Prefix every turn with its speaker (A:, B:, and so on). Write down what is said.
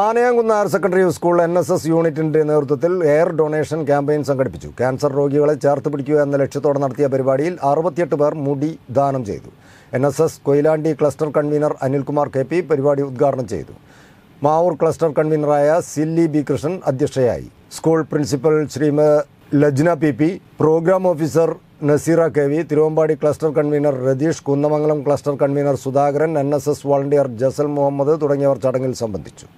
A: Anayamkunnu higher secondary school N S S യൂണിറ്റിന്റെ നേതൃത്വത്തിൽ hair donation campaign സംഘടിപ്പിച്ചു. Cancer രോഗികളെ ചേർത്ത് പിടിക്കുക എന്ന ലക്ഷ്യത്തോടെ നടത്തിയ പരിപാടിയിൽ അറുപത്തിയെട്ട് പേർ മുടി ദാനം ചെയ്തു. N S S Koyilandy cluster convener Anilkumar K P പരിപാടി ഉദ്ഘാടനം ചെയ്തു. മാവൂർ ക്ലസ്റ്റർ കൺവീനറായ സില്ലി ബി കൃഷ്ണൻ അധ്യക്ഷയായി. School principal ശ്രീമ Lajna P P programme officer Naseera K V Thiruvambady cluster convener Ratheesh Kunnamangalam cluster convener Sudhakaran N S S volunteer Jasal Muhammad തുടങ്ങിയവർ ചടങ്ങിൽ സംബന്ധിച്ചു.